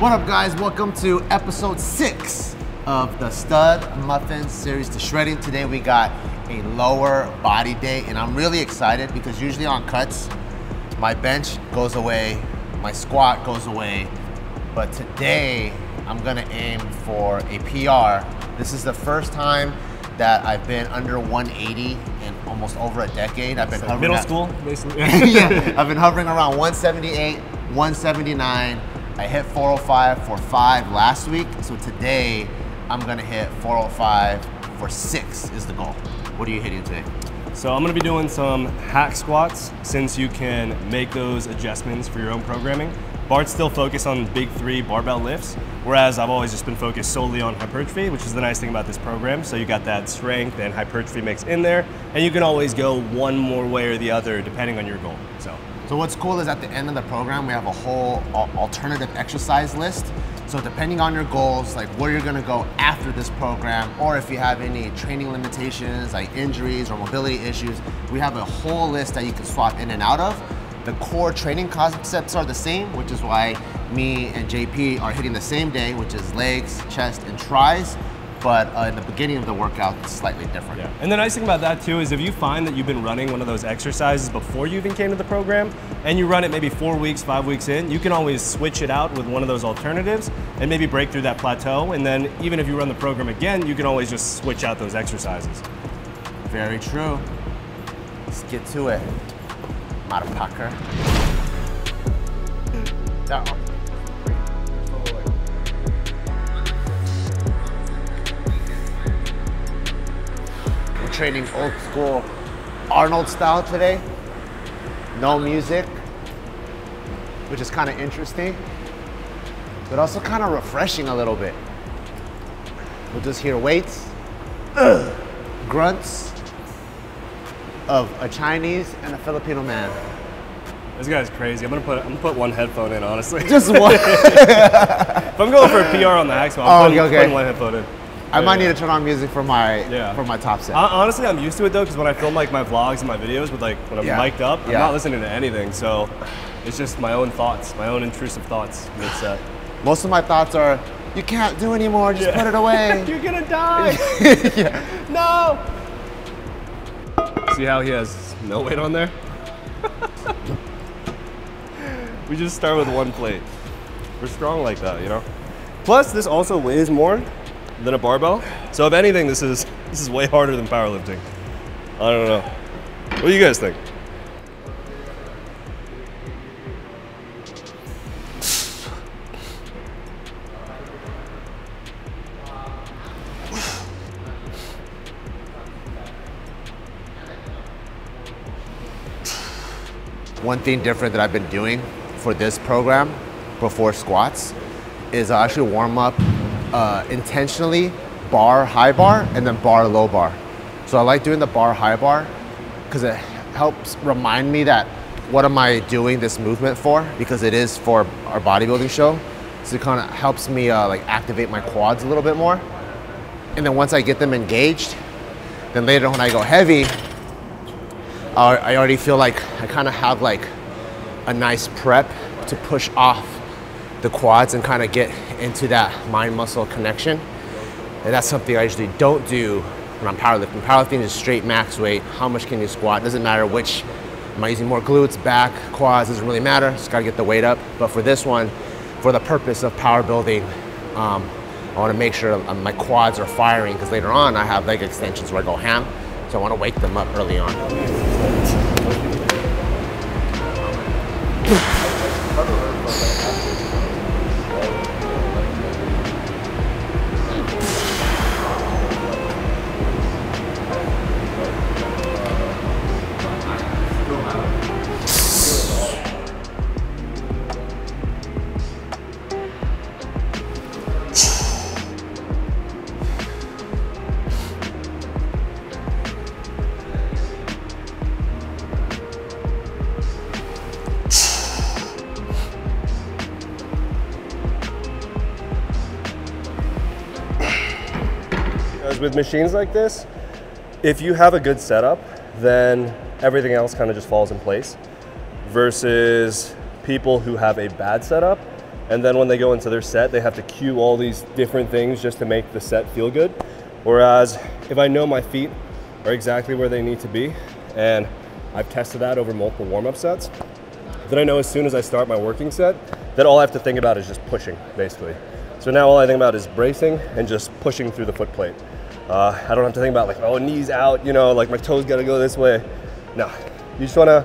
What up, guys? Welcome to episode six of the Stud Muffin series to shredding. Today we got a lower body day, and I'm really excited because usually on cuts, my bench goes away, my squat goes away, but today I'm gonna aim for a PR. This is the first time that I've been under 180 in almost over a decade. I've been hovering Middle at- school, basically. yeah, I've been hovering around 178, 179. I hit 405 for five last week, so today I'm gonna hit 405 for six is the goal. What are you hitting today? So I'm gonna be doing some hack squats since you can make those adjustments for your own programming. Bart's still focused on big three barbell lifts, whereas I've always just been focused solely on hypertrophy, which is the nice thing about this program. So you got that strength and hypertrophy mix in there, and you can always go one more way or the other depending on your goal. So So what's cool is at the end of the program we have a whole uh, alternative exercise list. So depending on your goals, like where you're gonna go after this program, or if you have any training limitations like injuries or mobility issues, we have a whole list that you can swap in and out of. The core training concepts are the same, which is why me and JP are hitting the same day, which is legs, chest, and tries. But uh, in the beginning of the workout, it's slightly different. Yeah. And the nice thing about that too is if you find that you've been running one of those exercises before you even came to the program and you run it maybe four weeks, five weeks in, you can always switch it out with one of those alternatives and maybe break through that plateau. And then even if you run the program again, you can always just switch out those exercises. Very true. Let's get to it. Motherfucker. That training old school Arnold style today. No music, which is kind of interesting, but also kind of refreshing a little bit. We'll just hear weights, grunts of a Chinese and a Filipino man. This guy's crazy. I'm gonna put I'm gonna put one headphone in, honestly. Just one. if I'm going for a PR on the squat, I'm Oh, putting, okay. putting one headphone in. I might need to turn on music for my Yeah. for my top set. Hon- Honestly, I'm used to it though, because when I film like my vlogs and my videos with like when I'm Yeah. mic'd up, I'm Yeah. not listening to anything. So it's just my own thoughts, my own intrusive thoughts mid set. Most of my thoughts are, you can't do anymore. Just put it away. You're gonna die. No. See how he has no weight on there? we just start with one plate. We're strong like that, you know. Plus, this also weighs more than a barbell. So if anything, this is this is way harder than powerlifting. I don't know. What do you guys think? One thing different that I've been doing for this program before squats is I actually warm up uh, intentionally bar high bar and then bar low bar. So I like doing the bar high bar because it helps remind me that what am I doing this movement for? Because it is for our bodybuilding show. So it kind of helps me uh, like activate my quads a little bit more. And then once I get them engaged, then later when I go heavy, I already feel like I kind of have like a nice prep to push off the quads and kind of get into that mind muscle connection. And that's something I usually don't do when I'm powerlifting. Powerlifting is straight max weight. How much can you squat? Doesn't matter which. Am I using more glutes, back, quads? Doesn't really matter. Just gotta get the weight up. But for this one, for the purpose of power building, um, I want to make sure my quads are firing because later on I have leg extensions where I go ham. So I want to wake them up early on. Machines like this, if you have a good setup, then everything else kind of just falls in place. Versus people who have a bad setup, And then when they go into their set, they have to cue all these different things just to make the set feel good. Whereas if I know my feet are exactly where they need to be, and I've tested that over multiple warm up sets, then I know as soon as I start my working set, that all I have to think about is just pushing, basically. So now all I think about is bracing and just pushing through the foot plate. Uh, I don't have to think about like, oh, knees out, you know, like my toes gotta go this way. No, you just wanna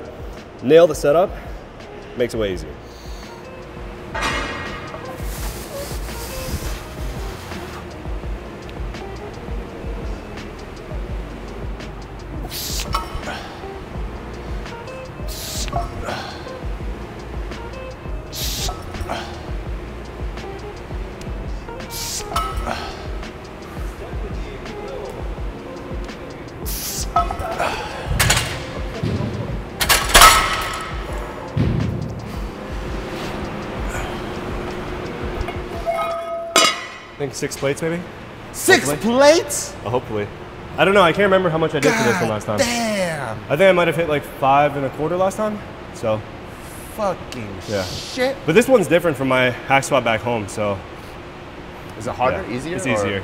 nail the setup, makes it way easier. Six plates maybe. Six Hopefully. plates? Uh, hopefully. I don't know. I can't remember how much I did for this one last time. Damn. I think I might have hit like five and a quarter last time. So, Fucking Yeah. shit. but this one's different from my hack squat back home. So Is it harder? yeah, Easier? It's or- easier.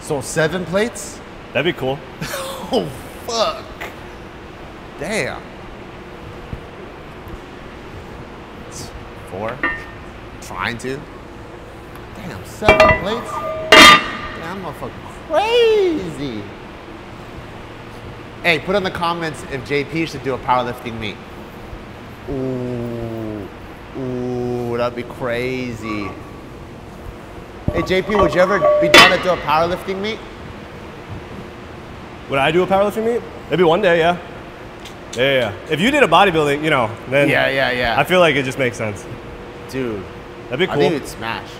So seven plates? That'd be cool. Oh fuck. Damn. It's Four. Trying to. Seven plates? Damn, motherfucker crazy. Hey, put in the comments if JP should do a powerlifting meet. Ooh, ooh, that'd be crazy. Hey JP, would you ever be down to do a powerlifting meet? Would I do a powerlifting meet? Maybe one day, yeah. Yeah, yeah. yeah. If you did a bodybuilding, you know, then Yeah, yeah, yeah. I feel like it just makes sense. Dude, That'd be cool. I think it'd smash.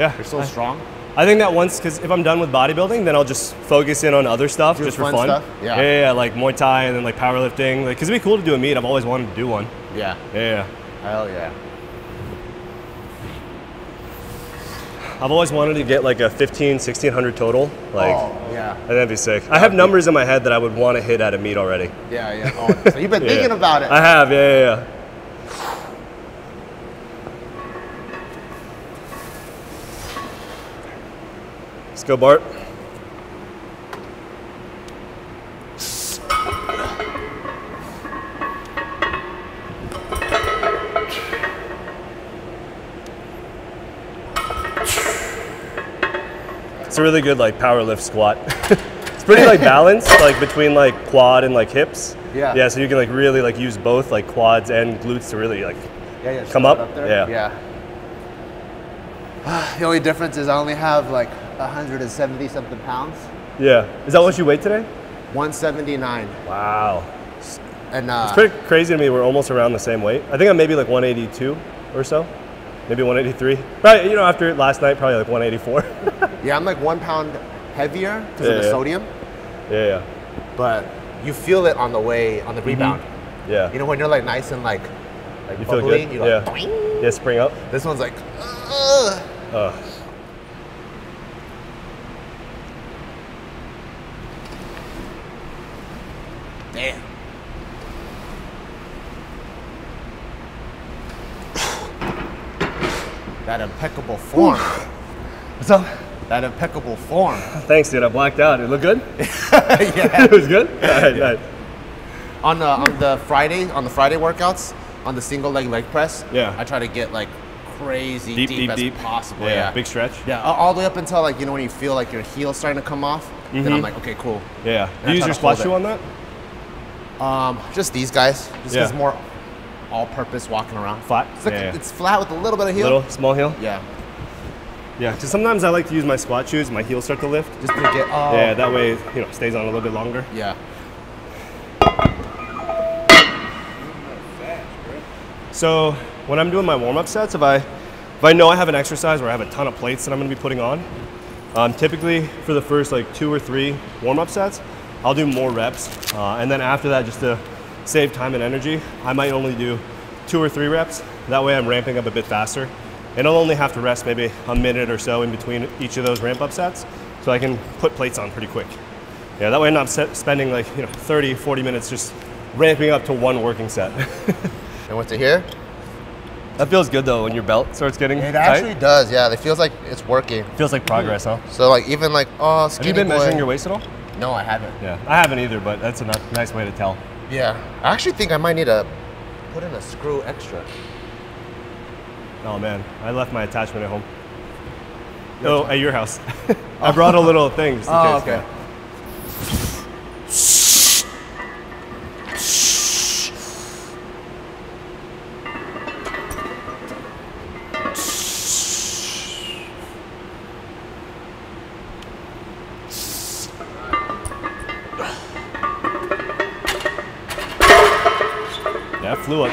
Yeah. You're so I, strong. I think that once, because if I'm done with bodybuilding, then I'll just focus in on other stuff Do just for fun fun. stuff? Yeah. yeah, yeah, yeah, like Muay Thai and then like powerlifting. Like, cause it'd be cool to do a meet. I've always wanted to do one. Yeah. Yeah, yeah. Hell yeah. I've always wanted to get like a 15, 1600 total. Like, oh, yeah. and that'd be sick. I have numbers in my head that I would want to hit at a meet already. Yeah, yeah. Oh, so you've been Yeah. thinking about it. I have, yeah, yeah, yeah. Go, Bart. It's a really good like power lift squat. it's pretty like balanced like between like quad and like hips. Yeah. Yeah, so you can like really like use both like quads and glutes to really like yeah, yeah. Come up? there. Yeah. Yeah. the only difference is I only have like 170 something pounds. Yeah. Is that what you weigh today? 179. Wow. And uh, It's pretty crazy to me. We're almost around the same weight. I think I'm maybe like 182 or so. Maybe 183. Right, you know, after last night, probably like 184. yeah, I'm like one pound heavier because Yeah, of the yeah. sodium, yeah, yeah. but you feel it on the way, on the rebound. Yeah. You know, when you're like nice and like, like You feel good? like, Yeah. Yeah, spring up. This one's like, Ugh. Uh, damn. that impeccable form. what's up? That impeccable form. Thanks, dude. I blacked out. It looked good? yeah. it was good? All right, all right. On the on the Friday on the Friday workouts on the single leg leg press. Yeah. I try to get like crazy Deep, deep, deep, as deep. possible. Yeah, Yeah. big stretch. Yeah. all- All the way up until like you know when you feel like your heel's starting to come off. Then I'm mm-hmm. like, okay, cool. Yeah. And Do I you use your to squat shoe on that? Um, just these guys. Just Yeah. because more all-purpose walking around. Flat? It's, like, Yeah, yeah. it's flat with a little bit of heel. Little, small heel? Yeah. Yeah, because sometimes I like to use my squat shoes, my heels start to lift. Just to get. Oh. Yeah, that way, you know, stays on a little bit longer. Yeah. So when I'm doing my warm-up sets, if I if I know I have an exercise where I have a ton of plates that I'm going to be putting on, um, typically for the first like two or three warm-up sets, I'll do more reps, uh, and then after that, just to save time and energy, I might only do two or three reps. That way, I'm ramping up a bit faster, and I'll only have to rest maybe a minute or so in between each of those ramp-up sets, so I can put plates on pretty quick. Yeah, that way I'm not set, spending like you know 30, 40 minutes just ramping up to one working set. And what's it here? That feels good though when your belt starts getting It tight. actually does, yeah. It feels like it's working. feels like progress, huh? So like even like oh, Have you been boy. measuring your waist at all? No, I haven't. Yeah, I haven't either, but that's a nice way to tell. Yeah, I actually think I might need to put in a screw extra. Oh man, I left my attachment at home. Oh, at your house. I oh. brought a little thing. Just in Oh, case, okay.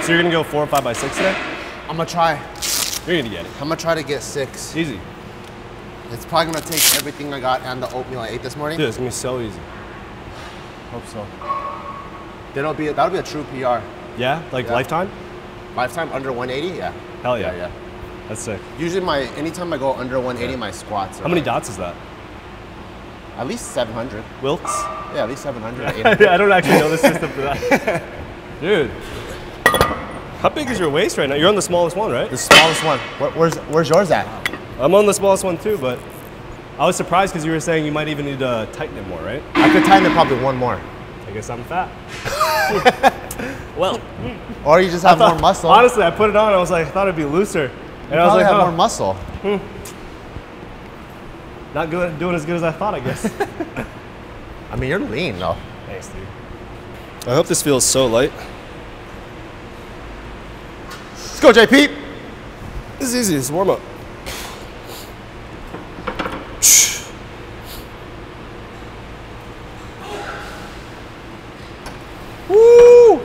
So you're gonna go four or five by six today? I'm gonna try. You're gonna get it. I'm gonna try to get six. Easy. It's probably gonna take everything I got and the oatmeal I ate this morning. Dude, it's gonna be so easy. Hope so. That'll be a, that'll be a true PR. Yeah? Like Yeah. lifetime? Lifetime under 180, yeah. Hell yeah. Yeah, yeah. That's sick. Usually my anytime I go under 180, my squats. Are How many like dots is that? At least 700. Wilks? Yeah, at least 700. yeah, I don't actually know the system for that. Dude. How big is your waist right now? You're on the smallest one, right? the smallest one. Where, where's where's yours at? I'm on the smallest one too, but I was surprised because you were saying you might even need to tighten it more, right? I could tighten it probably one more. I guess I'm fat. well, Or you just have more muscle. Honestly, I put it on. I was like, I thought it'd be looser, and you I was probably like, have huh, more muscle. Hmm. not good, doing as good as I thought, I guess. I mean, you're lean though. Thanks, dude. I hope this feels so light. Let's go, JP. This is easy. It's warm up. Woo!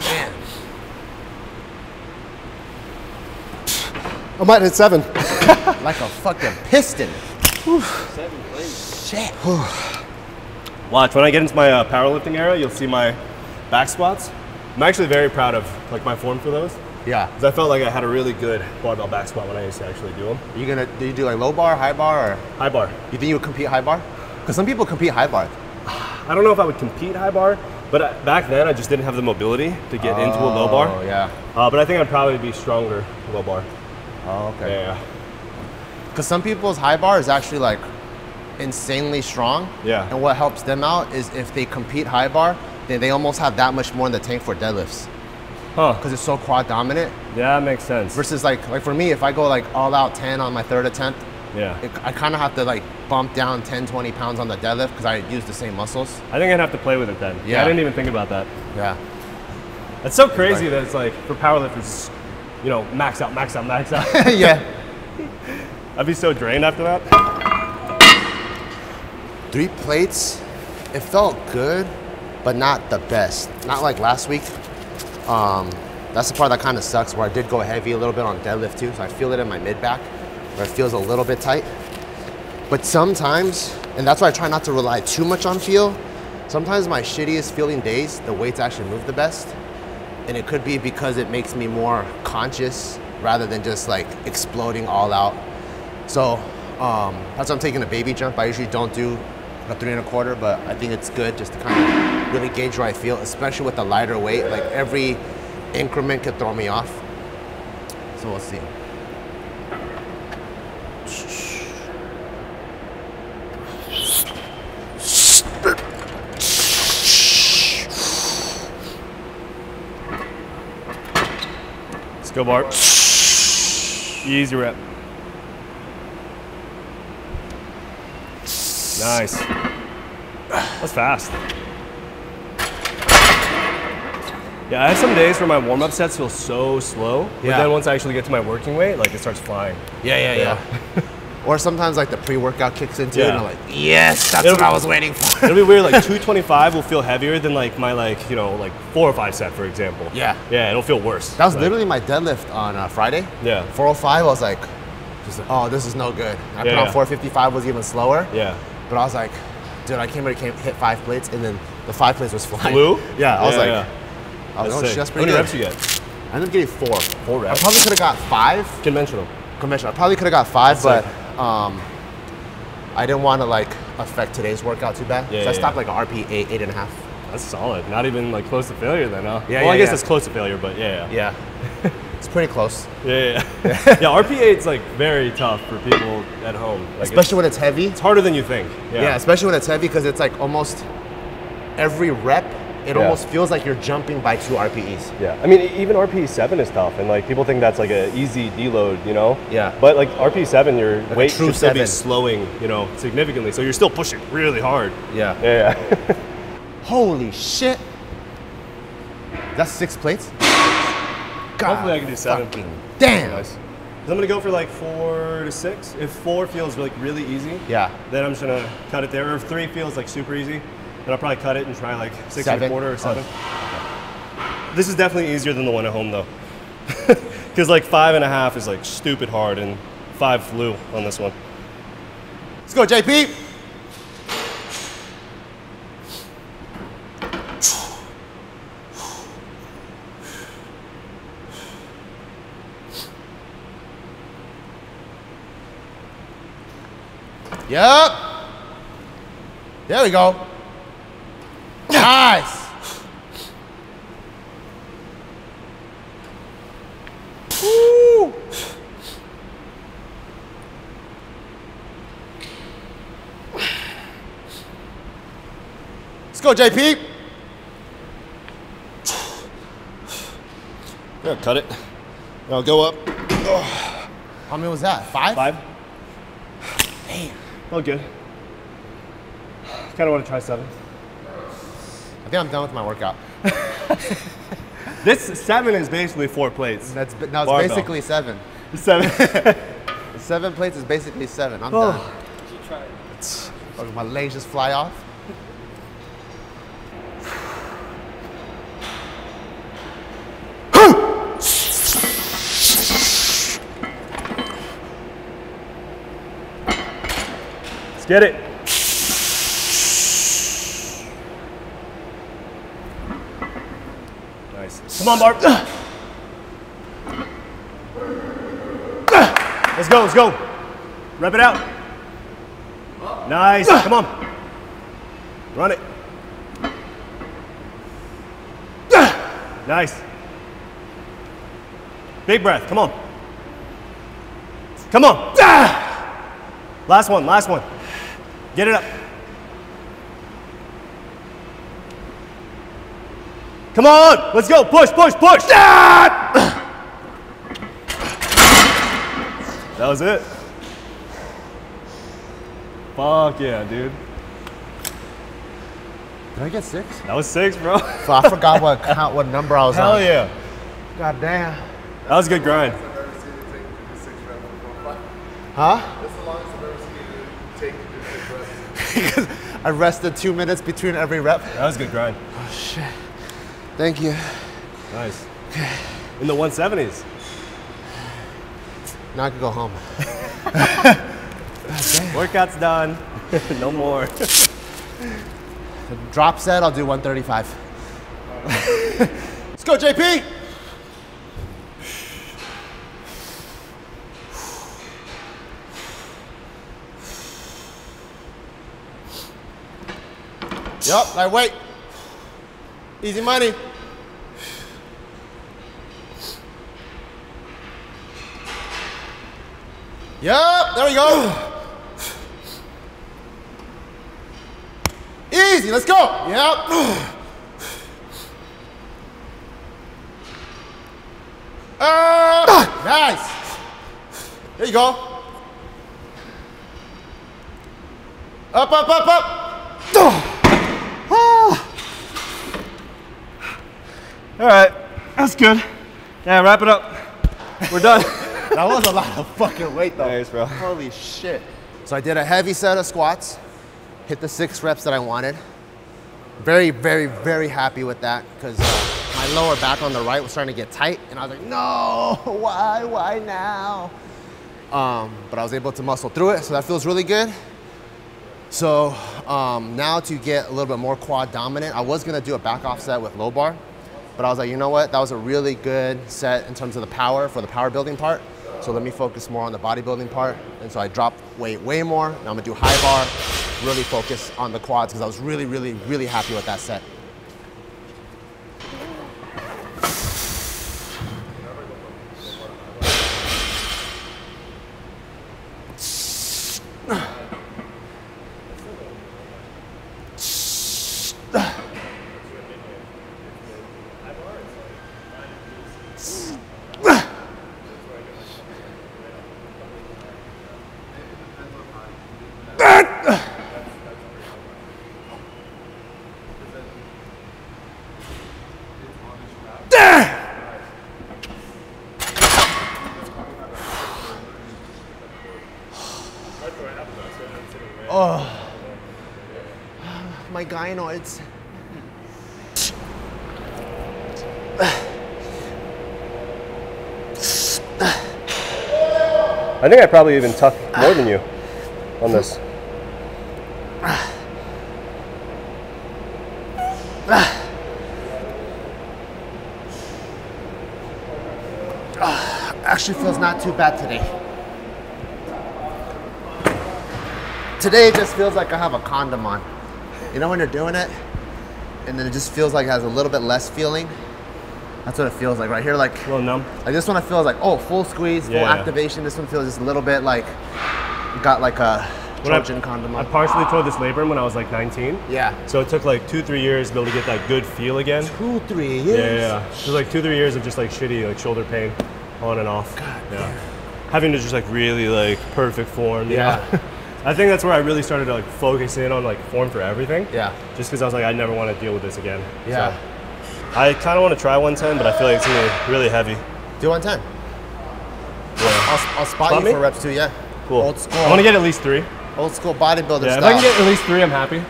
Man, I might hit seven. like a fucking piston. Shit. Watch, when I get into my uh, powerlifting era, you'll see my back squats. I'm actually very proud of like my form for those. Yeah. Because I felt like I had a really good barbell back squat when I used to actually do them. Are You gonna do you do like low bar, high bar, or High bar. you think you would compete high bar? Because some people compete high bar. I don't know if I would compete high bar, but I, back then I just didn't have the mobility to get into a low bar. Oh yeah. Uh, but I think I'd probably be stronger low bar. Oh okay. Yeah. Because some people's high bar is actually like insanely strong. Yeah. And what helps them out is if they compete high bar, then they almost have that much more in the tank for deadlifts Huh. because it's so quad dominant. Yeah, that makes sense. Versus like like for me, if I go like all out 10 on my third attempt, Yeah. it, I kind of have to like bump down 10, 20 pounds on the deadlift because I use the same muscles. I think I'd have to play with it then. Yeah. Yeah. I didn't even think about that. Yeah. It's so crazy Right. that it's like for powerlifters, you know, max out, max out, max out. yeah. I'd be so drained after that. Three plates, it felt good, but not the best. Not like last week. Um, that's the part that kind of sucks where I did go heavy a little bit on deadlift too, so I feel it in my mid back where it feels a little bit tight. But sometimes, and that's why I try not to rely too much on feel, sometimes my shittiest feeling days, the weights actually move the best. And it could be because it makes me more conscious rather than just like exploding all out. So um, that's why I'm taking a baby jump. I usually don't do a three and a quarter, but I think it's good just to kind of really gauge where I feel, especially with the lighter weight. Like every increment could throw me off. So we'll see. Let's go, Bart. Easy rep. Nice. That's fast. Yeah, I have some days where my warm-up sets feel so slow, but Yeah. then once I actually get to my working weight, like it starts flying. Yeah, yeah, yeah. yeah. or sometimes like the pre-workout kicks into it, Yeah. and I'm like, yes, that's It'll- what I was waiting for. It'll be weird. Like 225 will feel heavier than like my like you know like four or five set, for example. Yeah. Yeah, it'll feel worse. That was Like, literally my deadlift on uh, Friday. Yeah. 405. I was like, oh, this is no good. I Yeah, put on 455 was even slower. Yeah. But I was like, dude, I came here to came, hit five plates, and then the five plates was flying. Flew? Yeah, I was like, yeah. I was like, oh, sick. that's How pretty many good. reps you get? I ended up getting four. Four reps. I probably could have got five Conventional. conventional. I probably could have got five, That's but um, I didn't want to like affect today's workout too bad. Yeah, so I yeah, stopped like a RP eight, eight and a half. That's solid. Not even like close to failure then, huh? Yeah, Well, yeah, I guess yeah. it's close to failure, but yeah, yeah. Yeah. it's pretty close. Yeah, yeah. yeah. yeah RP eight's like very tough for people at home. Like it's, Especially when it's heavy. it's harder than you think. Yeah. Yeah, especially when it's heavy because it's like almost every rep, it Yeah. almost feels like you're jumping by two RPEs. Yeah, I mean, even RP seven is tough, and like people think that's like an easy deload, you know? Yeah. But like RP seven, your a weight should still be slowing, you know, significantly. So you're still pushing really hard. Yeah. Yeah, yeah. Holy shit. That's six plates? God Hopefully I can do seven. fucking Damn. nice. I'm gonna go for like four to six. If four feels like really easy, Yeah. then I'm just gonna cut it there. Or if three feels like super easy, then I'll probably cut it and try like six and a quarter or Oh. seven. This is definitely easier than the one at home though. Because like five and a half is like stupid hard, and five flew on this one. Let's go, JP. Yep. There we go. Woo. Let's go, JP. Yeah, cut it. I'll go up. How many was that? Five? Five. Oh, good. Kind of want to try seven. I think I'm done with my workout. This seven is basically four plates. That's no, it's Barbell. basically seven. Seven. Seven plates is basically seven. I'm Oh. done. Fucking my legs just fly off. Let's get it. Nice. Come on, Barb. Let's go, let's go. Rep it out. Nice. Come on. Run it. Nice. Big breath. Come on. Come on. Last one, last one. Get it up. Come on, let's go. Push, push, push. That was it. Fuck yeah, dude. Did I get six? That was six, bro. So I forgot what count, what number I was Hell on. yeah. God damn. That was a good grind. Huh? Because I rested two minutes between every rep. That was a good grind. Oh, Thank you. Nice. In the 170s. Now I can go home. Workout's done. no more. Drop set, I'll do 135. Let's go, JP. Yup, lightweight. Easy money. Yup, there we go. Easy, let's go. Yep. Uh, nice. There you go. Up, up, up, up. All right, that's good. Yeah, wrap it up. We're done. That was a lot of fucking weight though. Thanks, bro. Holy shit. So I did a heavy set of squats, hit the six reps that I wanted. Very, very, very happy with that because uh, my lower back on the right was starting to get tight and I was like, no, why, why now? Um, but I was able to muscle through it, so that feels really good. So um, now to get a little bit more quad dominant, I was gonna do a back off set with low bar, but I was like, you know what? That was a really good set in terms of the power for the power building part. So let me focus more on the bodybuilding part. And so I dropped weight way more. Now I'm gonna do high bar, really focus on the quads because I was really, really, really happy with that set. My gynoids. I think I probably even tuck more than you on this. Actually feels not too bad today. Today it just feels like I have a condom on. You know when you're doing it, and then it just feels like it has a little bit less feeling. That's what it feels like right here. Like, A little numb. like this one, I feel like oh, full squeeze, full Yeah. activation. This one feels just a little bit like got like a I- Trojan condom I partially tore this labrum when I was like 19. Yeah. So it took like two, three years to be able to get that good feel again. Two, three years. yeah, yeah. It was like two, three years of just like shitty like shoulder pain, on and off. God yeah. Having to just like really like perfect form. you Yeah. know? I think that's where I really started to like focus in on like form for everything. Yeah. Just because I was like, I never want to deal with this again. Yeah. So, I kind of want to try 110, but I feel like it's gonna be really heavy. Do 110. Yeah. I'll, I'll spot Spot you me? for reps too. Yeah. Cool. Old school. I want to get at least three. old school bodybuilder Yeah. If. I can get at least three, I'm happy.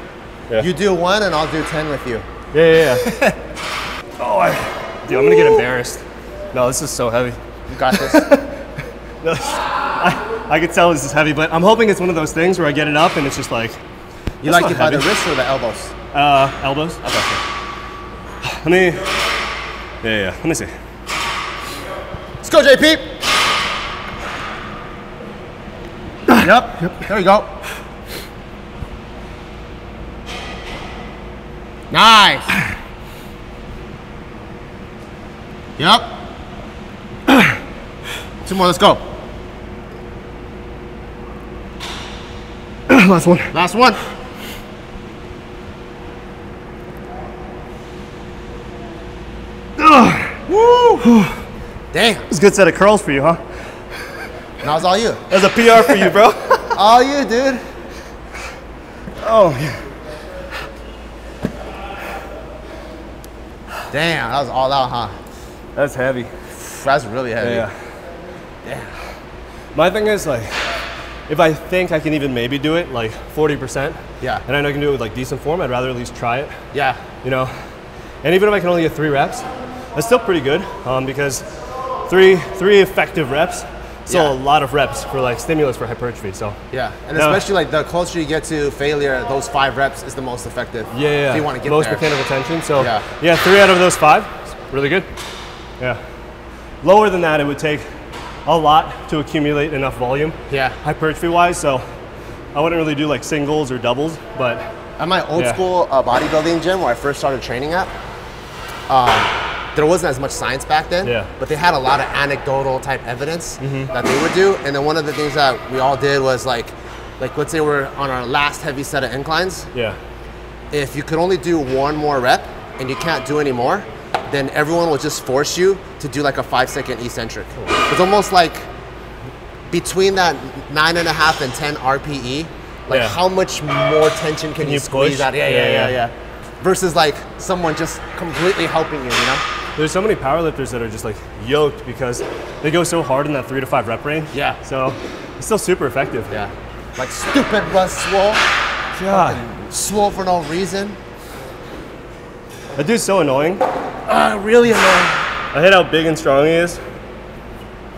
Yeah. you do one, and I'll do ten with you. Yeah, yeah, yeah. oh, I, dude, I'm gonna get embarrassed. No, this is so heavy. You got this. No, I, I could tell this is heavy, but I'm hoping it's one of those things where I get it up and it's just like You like it by the wrists or the elbows? uh, elbows. Let me. Yeah, yeah. Let me see. Let's go, JP. yep. Yep. There you go. Nice. Yep. Two more. Let's go. Last one. Last one. Woo! Damn. It's a good set of curls for you, huh? That was all you. That's a PR for you, bro. All you, dude. oh, yeah. Damn, that was all out, huh? That's heavy. That's really heavy. Yeah. Damn. My thing is like, if I think I can even maybe do it, like 40%, Yeah. and I know I can do it with like decent form, I'd rather at least try it. Yeah. you know. And even if I can only get three reps, that's still pretty good um, because three three effective reps, still Yeah. a lot of reps for like stimulus for hypertrophy. So Yeah. And No. especially like the closer you get to failure, those five reps is the most effective. yeah, yeah, If you want to get most there. mechanical tension. So Yeah. yeah. three out of those five, really good. Yeah, lower than that, it would take a lot to accumulate enough volume Yeah. hypertrophy wise. So I wouldn't really do like singles or doubles, but At my old Yeah. school uh, bodybuilding gym where I first started training at, um, there wasn't as much science back then. Yeah. But they had a lot of anecdotal type evidence mm-hmm. that they would do. And then one of the things that we all did was like, like let's say we're on our last heavy set of inclines. yeah, if you could only do one more rep and you can't do any more, then everyone will just force you to do like a five second eccentric. It's almost like between that nine and a half and 10 RPE, like Yeah. how much more tension can, you, you squeeze push? out? Yeah, Yeah, yeah, yeah. yeah. Versus like someone just completely helping you, you know? There's so many powerlifters that are just like yoked because they go so hard in that three to five rep range. Yeah. So it's still super effective. Yeah. Like stupid Russ swole, God. swole for no reason. That dude's so annoying. Uh, really annoying. I hate how big and strong he is.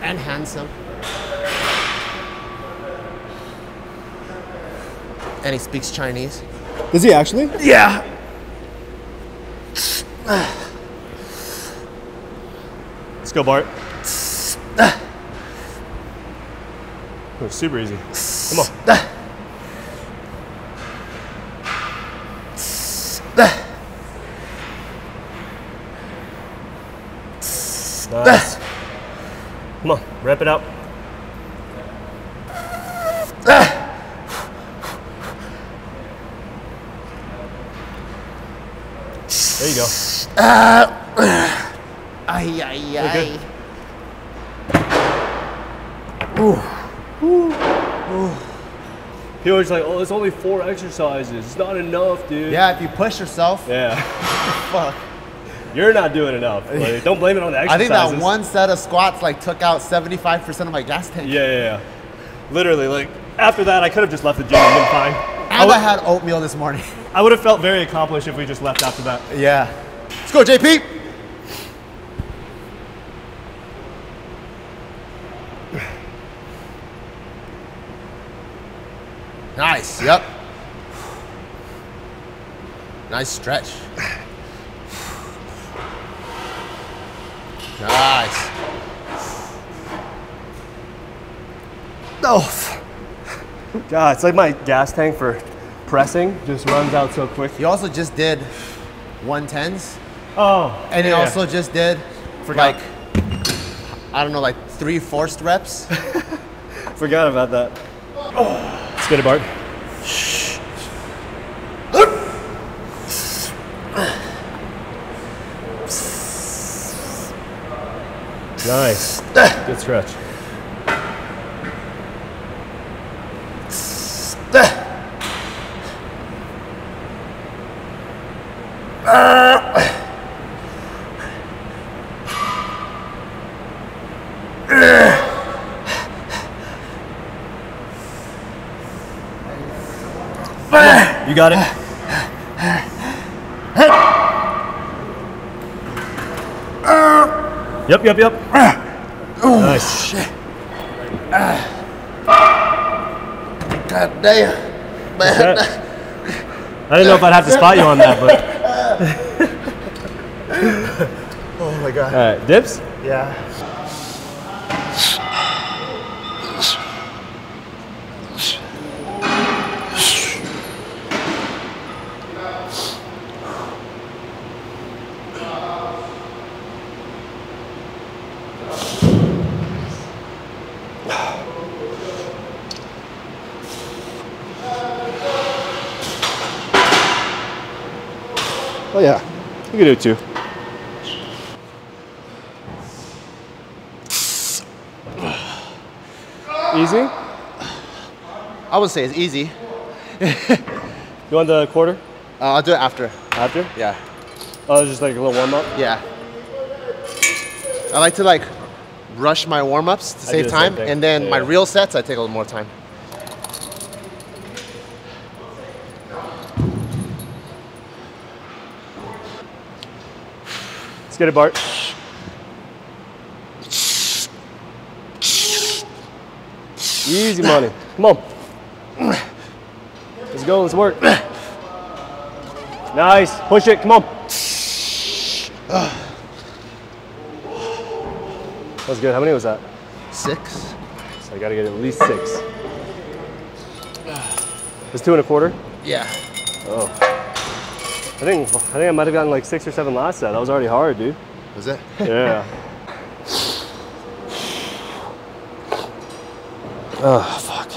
And handsome. And he speaks Chinese. Does he actually? Yeah. Let's go, Bart. Oh, super easy. Come on. Nice. Come on, rep it up. There you go. Ay, ay, good. People are just like, oh, it's only four exercises. It's not enough, dude. Yeah, if you push yourself, Yeah. fuck. You're not doing enough. Like, don't blame it on the exercises. I think that one set of squats like took out 75% of my gas tank. Yeah, yeah, yeah. Literally, like after that, I could have just left the gym and been fine. And would, I had oatmeal this morning. I would have felt very accomplished if we just left after that. yeah. Let's go, JP. Nice. Yep. Nice stretch. Nice. Oh, God, it's like my gas tank for pressing just runs out so quick. He also just did 110s, Oh, and he yeah. also just did Forgot. like I don't know, like three forced reps. forgot about that. Let's get it, Bart. Nice. Good stretch. You got it. Yep, yep, yep. Ah. Oh, Nice. Ah. God damn. Man. I didn't know if I'd have to spot you on that, but Oh my god. all right, dips. Yeah. Oh yeah, you can do it too. Easy. I would say it's easy. You want the quarter Uh, I'll do it after. after? Yeah. Oh, just like a little warm up. Yeah. I like to like rush my warm ups to do save time, and then my Yeah. real sets I take a little more time. Let's get it, Bart. Easy money. Come on. Let's go. Let's work. Nice. Push it. Come on. That was good. How many was that? Six. So I got to get at least six. It's two and a quarter. Yeah. Oh. I think I think I might have gotten like six or seven last set. That was already hard, dude. Was it? Yeah. oh fuck.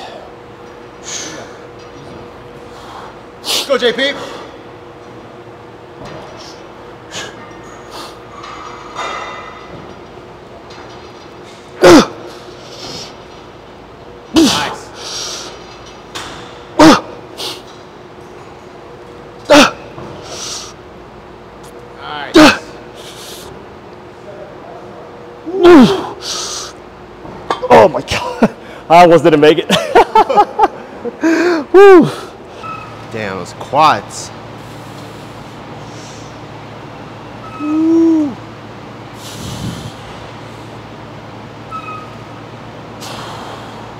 Go, JP. nice. Alright. Oh my god. I almost didn't make it. Woo. Damn, those quads.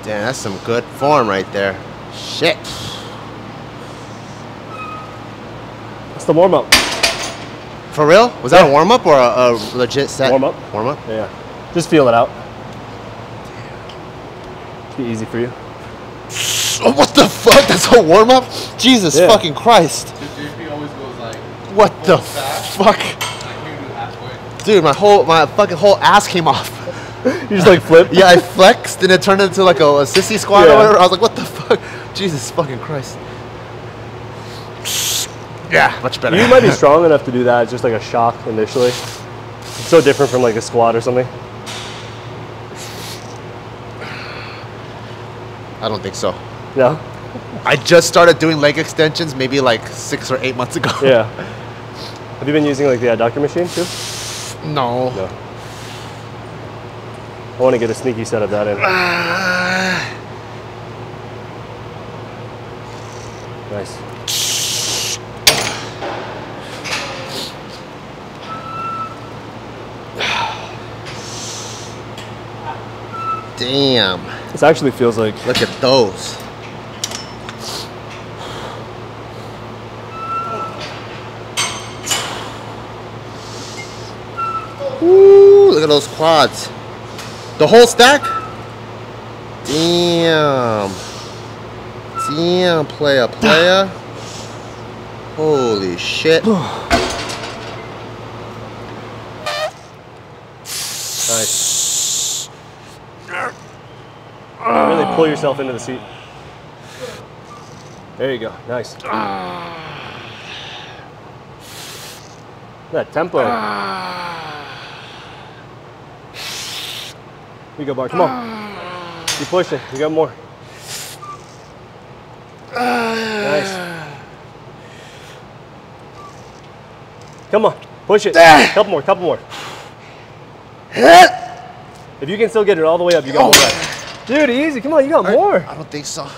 Damn, that's some good form right there. Shit. That's the warm up. For real? Was that a warm up or a, a legit set? Warm up. Warm up? Yeah. Just feel it out. Be easy for you. Oh, what the fuck? That's a warm up? Jesus Yeah. fucking Christ. JP always goes like What the fuck? I can do halfway. Dude, my whole my fucking whole ass came off. You just like flip. Yeah, I flexed and it turned into like a, a sissy squat Yeah. or whatever. I was like, what the fuck? Jesus fucking Christ. Yeah, much better. You might be strong enough to do that. Just like a shock initially. It's so different from like a squat or something. I don't think so. No. I just started doing leg extensions maybe like six or eight months ago. Yeah. Have you been using like the adductor machine too? No. No. I want to get a sneaky set of that in. Nice. Damn. This actually feels like Look at those. Ooh, look at those quads. The whole stack? Damn. Damn, player, player. Holy shit. nice. Really pull yourself into the seat. There you go. Nice. That tempo. Here you go, Bart. Come on. Keep pushing. You got more. Nice. Come on. Push it. Couple more. Couple more. If you can still get it all the way up, you got more. left. Dude, easy. Come on. You got more. I don't think so.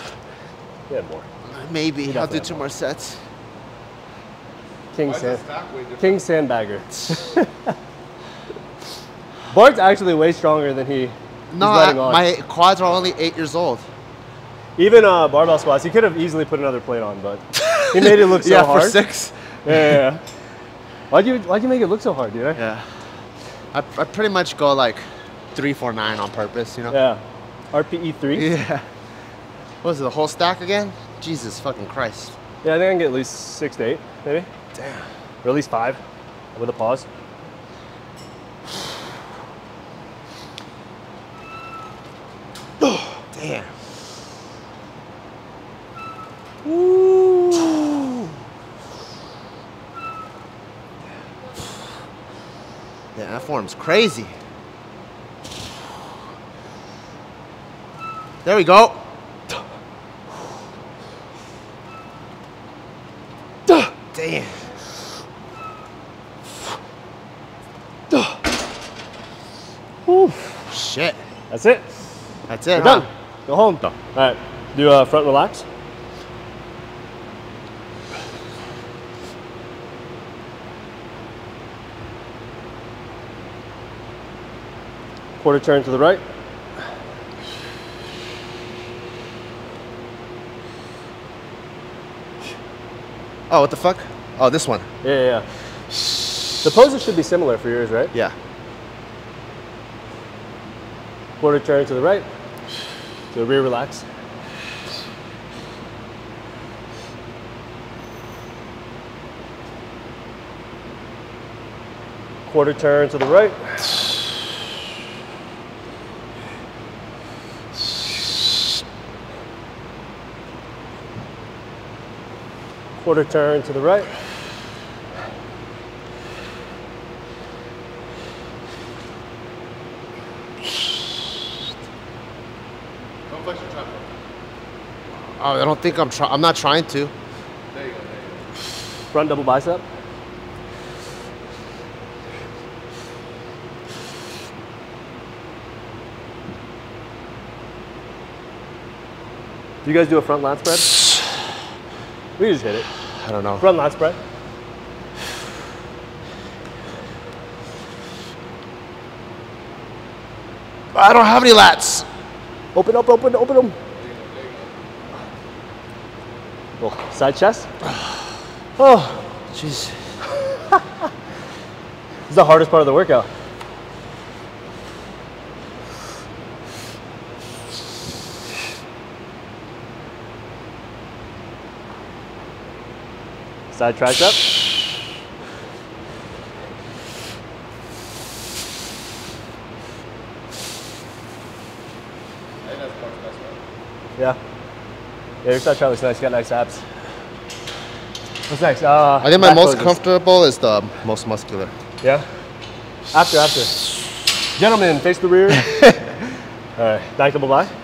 You had more. Maybe. I'll do two more sets. King Sand. King Sandbagger. Bart's actually way stronger than he. No, he's letting I- on. my quads are only eight years old. Even uh, barbell squats, he could have easily put another plate on, but he made it look so yeah, hard. Yeah, for six. Yeah, yeah, yeah. Why'd you Why'd you make it look so hard, dude? Yeah. Yeah. I, I pretty much go like three, four, nine on purpose, you know? yeah. RPE three. Yeah. What was it, the whole stack again? Jesus fucking Christ. Yeah, I think I can get at least six to eight, maybe, Damn. or at least five, with a pause. Damn. Ooh. Yeah, that form's crazy. There we go. Damn. Shit. That's it. That's it. You're huh? done. Go home. All right. Do uh, front relax. Quarter turn to the right. Oh, what the fuck? Oh, this one. Yeah, yeah, yeah. The poses should be similar for yours, right? Yeah. Quarter turn to the right. To the rear relax. Quarter turn to the right. Quarter turn to the right. Oh, I don't think I'm trying. I'm not trying to. Front double bicep. Do you guys do a front lat spread? We just hit it. I don't know. Run lat spread. I don't have any lats. Open up, open, open them. Oh, side chest. Oh, Jeez. this is the hardest part of the workout. Side tricep. Yeah. Yeah, your side tricep looks nice. You got nice abs. What's next? Uh, I think my most poses. comfortable is the most muscular. Yeah. After, after. Gentlemen, face the rear. All right, back double by.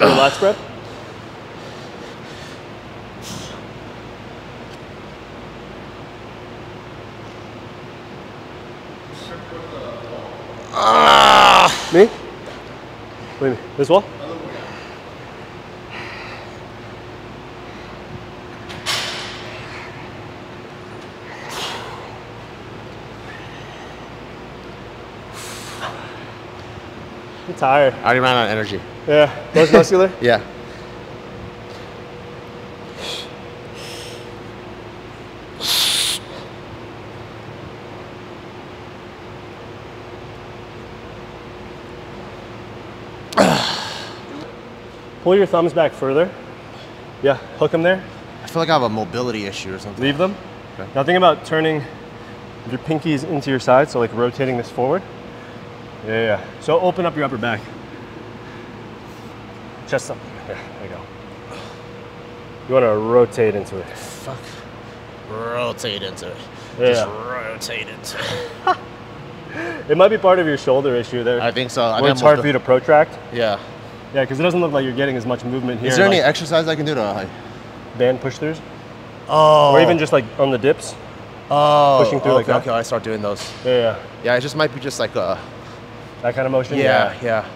Little lat spread. Me? What do you mean? This wall? Tired. I already ran out of energy. Yeah. Most muscular? Yeah. Pull your thumbs back further. Yeah, hook them there. I feel like I have a mobility issue or something. Leave them. Okay. Now think about turning your pinkies into your side, so like rotating this forward. Yeah, yeah, yeah. So open up your upper back. Chest up. Yeah, there you go. You want to rotate into it. Fuck. Rotate into it. Yeah. rotate into it. It might be part of your shoulder issue there. I think so. I where think it's hard for you to protract. Yeah. Yeah, because it doesn't look like you're getting as much movement here. Is there any exercise I can do to like? band push throughs? Oh. Or even just like on the dips? oh, pushing through okay, like that? Okay, I start doing those. Yeah, yeah. Yeah, it just might be just like a. That kind of motion? Yeah, yeah.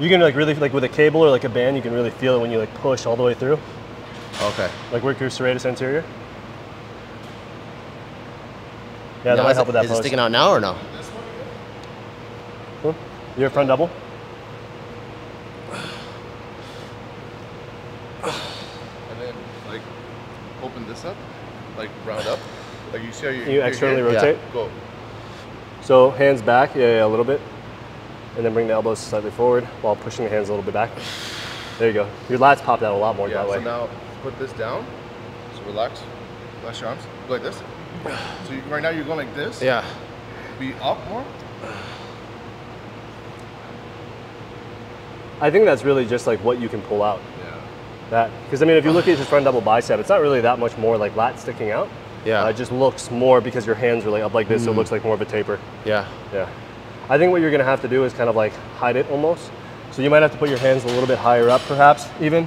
You can like really, like with a cable or like a band, you can really feel it when you like push all the way through. Okay. Like work your serratus anterior. Yeah, that Now, might help it- with that Is it sticking out now or no? Cool. Your front double. And then like open this up, like round up. Like you see how you You externally Yeah. rotate. Go. So hands back, yeah, yeah, a little bit. And then bring the elbows slightly forward while pushing the hands a little bit back. There you go. Your lats popped out a lot more Yeah. that way. So now put this down. So relax. Relax your arms. Go like this. So you, right now you're going like this. Yeah. Be up more. I think that's really just like what you can pull out. Yeah. That because I mean, if you look at his front double bicep, it's not really that much more like lat sticking out. Yeah. Uh, it just looks more because your hands are like up like this, so it looks like more of a taper. Yeah. Yeah. I think what you're gonna have to do is kind of like hide it almost. So you might have to put your hands a little bit higher up, perhaps even.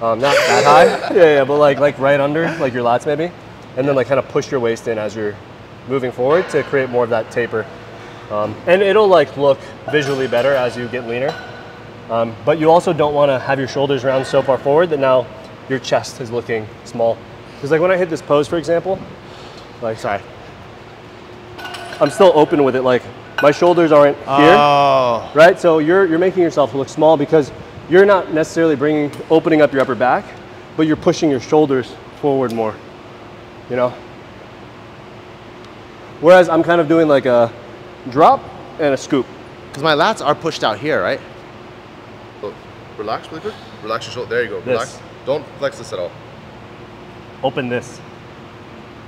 Um, not that high. Yeah, yeah, but like like right under, like your lats maybe, and then like kind of push your waist in as you're moving forward to create more of that taper. Um, and it'll like look visually better as you get leaner. Um, but you also don't want to have your shoulders round so far forward that now your chest is looking small. Because like when I hit this pose, for example, like sorry, I'm still open with it. Like my shoulders aren't here, Oh. right? So you're you're making yourself look small because you're not necessarily bringing opening up your upper back, but you're pushing your shoulders forward more. You know. Whereas I'm kind of doing like a drop and a scoop. Because my lats are pushed out here, right? So relax really quick. Relax your shoulder. There you go. This. Relax. Don't flex this at all. Open this.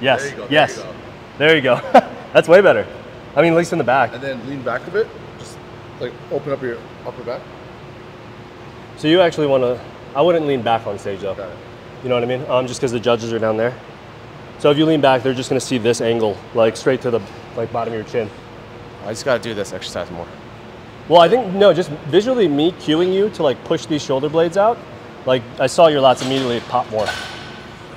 Yes. There you go, there yes. you go. There you go. That's way better. I mean, at least in the back. And then lean back a bit. Just like open up your upper back. So you actually want to. I wouldn't lean back on stage though. Got. You know what I mean? Um, just because the judges are down there. So if you lean back, they're just going to see this angle, like straight to the like bottom of your chin. I just gotta do this exercise more. Well, I think no, just visually me cueing you to like push these shoulder blades out. Like I saw your lats immediately pop more.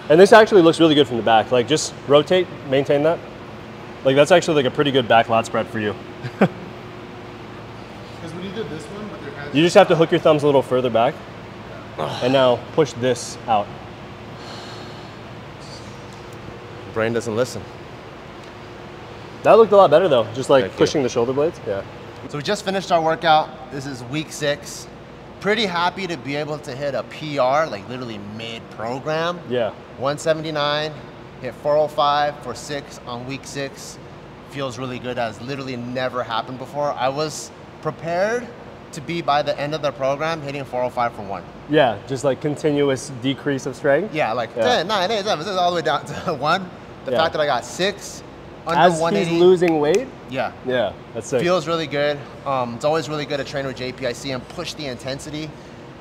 And this actually looks really good from the back. Like just rotate, maintain that. Like that's actually like a pretty good back lat spread for you. Because when you did this one with your hands. You just have to hook your thumbs a little further back. And now push this out. Brain doesn't listen. That looked a lot better though, just like Thank you. pushing the shoulder blades. Yeah. So we just finished our workout. This is week six. Pretty happy to be able to hit a PR, like literally mid-program. Yeah. 179, hit 405 for six on week six. Feels really good. That Has literally never happened before. I was prepared to be by the end of the program hitting 405 for one. Yeah, just like continuous decrease of strength. Yeah, like Yeah. 10, 9, 8, 7, 6, all the way down to one. The Yeah. fact that I got six under As he's losing weight. yeah. Yeah, that's sick. Feels really good. Um, it's always really good to train with JP. I see him push the intensity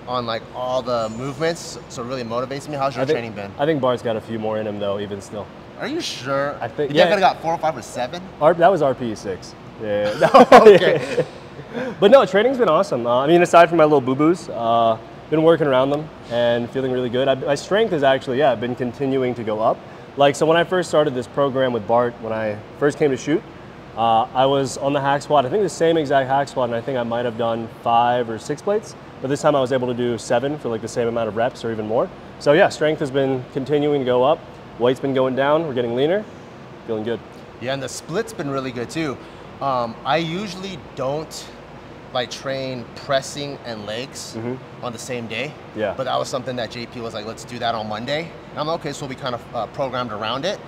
on like all the movements, so it really motivates me. How's your I think, training been? I think Bart's got a few more in him though, even still. Are you sure? I think- you yeah. could have got four or five or seven. R, that was RPE six. Yeah. Okay. But no, training's been awesome. Uh, I mean, aside from my little boo boos, uh, been working around them and feeling really good. I, my strength has actually, yeah, been continuing to go up. Like, so when I first started this program with Bart, when I first came to shoot, uh, I was on the hack squat. I think the same exact hack squat, and I think I might have done five or six plates. But this time I was able to do seven for like the same amount of reps or even more. So yeah, strength has been continuing to go up. Weight's been going down. We're getting leaner. Feeling good. Yeah, and the split's been really good too. Um, I usually don't like train pressing and legs on the same day. Mm-hmm. Yeah. But that was something that JP was like, let's do that on Monday. And I'm like, okay, so we'll be kind of uh, programmed around it.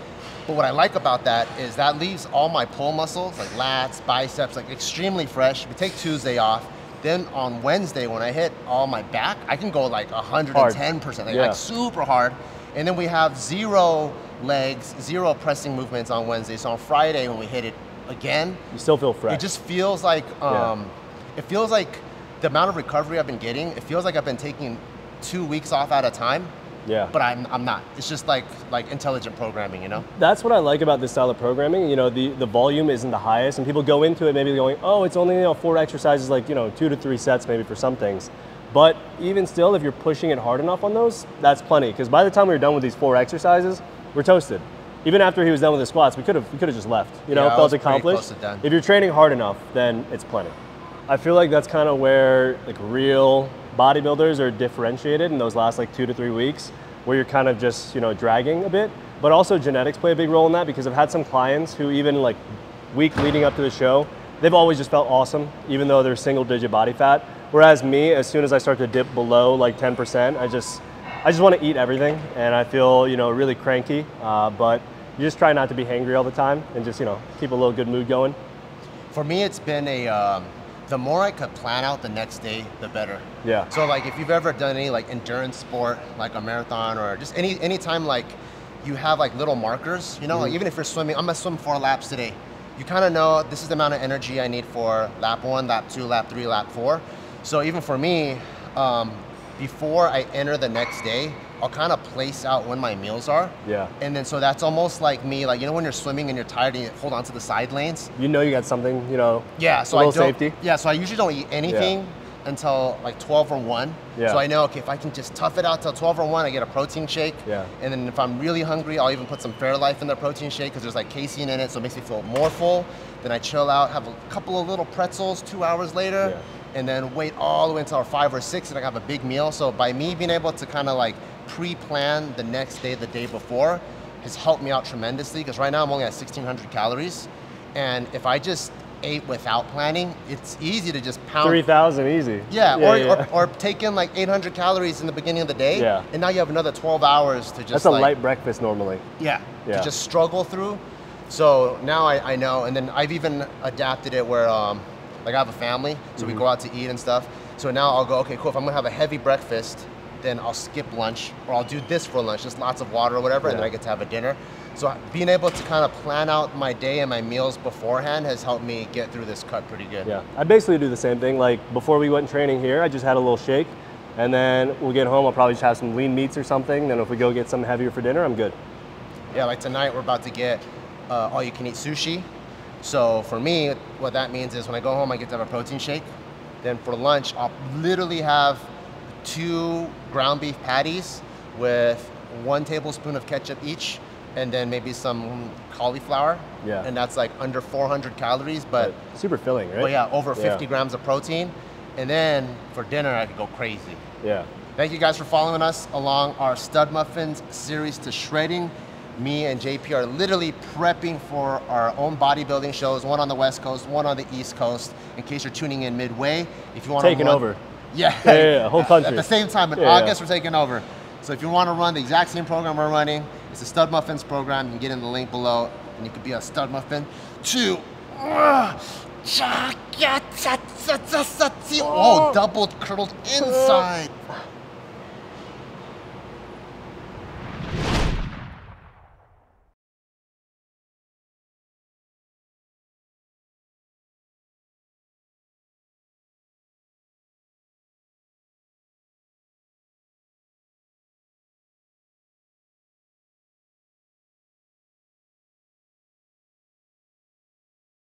But what I like about that is that leaves all my pull muscles, like lats, biceps, like extremely fresh. We take Tuesday off. Then on Wednesday, when I hit all my back, I can go like 110%, like, Yeah. like super hard. And then we have zero legs, zero pressing movements on Wednesday. So on Friday, when we hit it again, You still feel fresh. it just feels like Yeah. um, it feels like the amount of recovery I've been getting. It feels like I've been taking two weeks off at a time, yeah. but I'm, I'm not. It's just like like intelligent programming, you know. that's what I like about this style of programming. You know, the, the volume isn't the highest, and people go into it maybe going, oh, it's only you know four exercises, like you know two to three sets maybe for some things. But even still, if you're pushing it hard enough on those, that's plenty. Because by the time we were done with these four exercises, we're toasted. Even after he was done with the squats, we could have we could have just left. You know, Yeah, felt accomplished. close to done. If you're training hard enough, then it's plenty. I feel like that's kind of where like real bodybuilders are differentiated in those last like two to three weeks, where you're kind of just you know dragging a bit. But also genetics play a big role in that because I've had some clients who even like week leading up to the show, they've always just felt awesome, even though they're single digit body fat. Whereas me, as soon as I start to dip below like 10%, I just I just want to eat everything, and I feel you know really cranky. Uh, but you just try not to be hangry all the time, and just you know keep a little good mood going. For me, it's been a um, the more I could plan out the next day, the better. Yeah. So like if you've ever done any like endurance sport, like a marathon or just any any time like you have like little markers, you know, Mm-hmm. like even if you're swimming, I'm gonna swim four laps today. You kind of know this is the amount of energy I need for lap one, lap two, lap three, lap four. So even for me, um, before I enter the next day, I'll kind of place out when my meals are. Yeah. And then so that's almost like me, like you know when you're swimming and you're tired and you hold on to the side lanes. You know you got something, you know. Yeah, so a I little don't. safety. Yeah, so I usually don't eat anything until like 12 or 1. Yeah. So I know, okay, if I can just tough it out till 12 or 1, I get a protein shake. Yeah. And then if I'm really hungry, I'll even put some Fairlife in the protein shake because there's like casein in it, so it makes me feel more full. Then I chill out, have a couple of little pretzels two hours later, Yeah. and then wait all the way until 5 or 6 and I have a big meal. So by me being able to kind of like pre-plan the next day, the day before, has helped me out tremendously because right now I'm only at 1600 calories. And if I just ate without planning, it's easy to just pound. Three thousand easy. Yeah, or, yeah. Or, or take in like 800 calories in the beginning of the day. Yeah. And now you have another 12 hours to just That's a like, light breakfast normally. yeah, Yeah. to just struggle through. So now I, I know, and then I've even adapted it where, um, like I have a family, so Mm-hmm. we go out to eat and stuff. So now I'll go, okay, cool. If I'm gonna have a heavy breakfast, then I'll skip lunch, or I'll do this for lunch, just lots of water or whatever, and then I get to have a dinner. So being able to kind of plan out my day and my meals beforehand has helped me get through this cut pretty good. Yeah, I basically do the same thing. Like before we went training here, I just had a little shake, and then we'll get home. I'll probably just have some lean meats or something. Then if we go get something heavier for dinner, I'm good. Yeah, like tonight we're about to get uh, all you can eat sushi. So for me, what that means is when I go home, I get to have a protein shake. Then for lunch, I'll literally have two ground beef patties with one tablespoon of ketchup each, and then maybe some cauliflower. Yeah. And that's like under 400 calories, but, super filling, right? but yeah, over 50 Yeah. grams of protein. And then for dinner, I could go crazy. Yeah. Thank you guys for following us along our Stud Muffins series to shredding. Me and JP are literally prepping for our own bodybuilding shows, one on the West Coast, one on the East Coast. In case you're tuning in midway, if you want Taking to run, over. Yeah, Yeah, yeah, yeah, whole At the same time in Yeah. August, we're taking over. So if you want to run the exact same program we're running, it's the Stud Muffins program. You can get in the link below, and you could be a Stud Muffin. Two, uh, Oh, double curled inside.